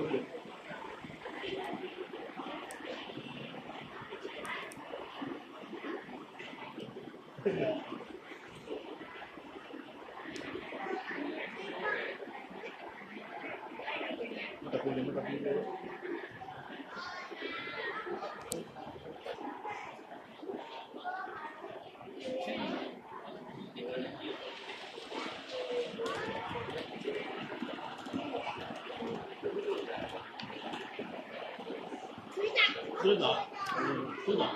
của dịch tập trung đến tập Thank you. 孙总孙总